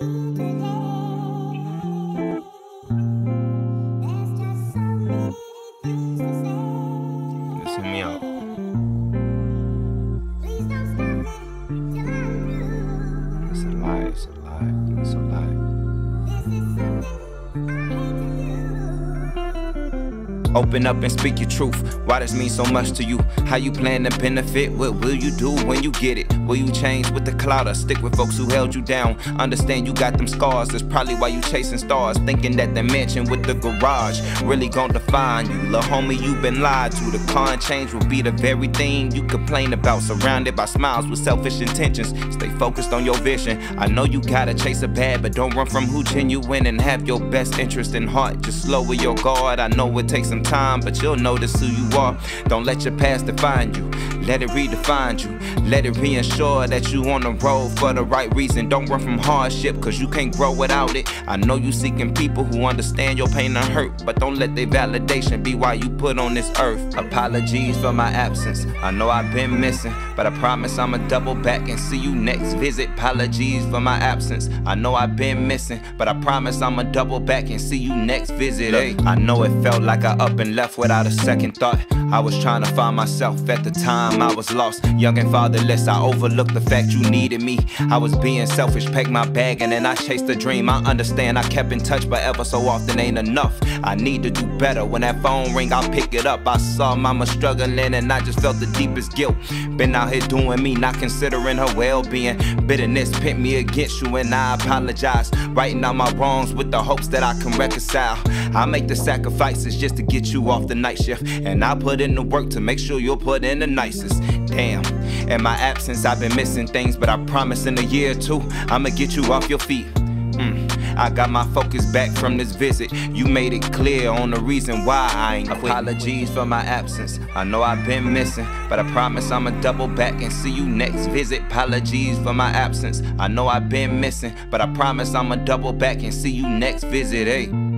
Listen me out. Open up and speak your truth. Why does mean so much to you? How you plan to benefit? What will you do when you get it? Will you change with the cloud or stick with folks who held you down? Understand you got them scars. That's probably why you chasing stars. Thinking that the mansion with the garage really gon' define you. Lil' homie, you been lied to. The and change will be the very thing you complain about. Surrounded by smiles with selfish intentions. Stay focused on your vision. I know you gotta chase a bad, but don't run from who genuine and have your best interest in heart. Just lower your guard. I know it takes some time, but you'll notice who you are. Don't let your past define you. Let it redefine you. Let it reassure that you on the road for the right reason. Don't run from hardship, cause you can't grow without it. I know you seeking people who understand your pain and hurt, but don't let their validation be why you put on this earth. Apologies for my absence. I know I've been missing, but I promise I'ma double back and see you next visit. Apologies for my absence. I know I've been missing, but I promise I'ma double back and see you next visit. Hey, I know it felt like I up and left without a second thought. I was trying to find myself at the time I was lost. Young and fatherless, I overlooked the fact you needed me. I was being selfish, packed my bag, and then I chased a dream. I understand I kept in touch, but ever so often ain't enough. I need to do better. When that phone ring, I'll pick it up. I saw mama struggling, and I just felt the deepest guilt. Been out here doing me, not considering her well being. Bitterness pit me against you, and I apologize. Writing out my wrongs with the hopes that I can reconcile. I make the sacrifices just to get you off the night shift, and I put in the work to make sure you'll put in the Damn, in my absence, I've been missing things, but I promise in a year or two, I'ma get you off your feet. Mm. I got my focus back from this visit. You made it clear on the reason why I ain't quit. Apologies for my absence. I know I've been missing, but I promise I'ma double back and see you next visit. Apologies for my absence. I know I've been missing, but I promise I'ma double back and see you next visit. Hey.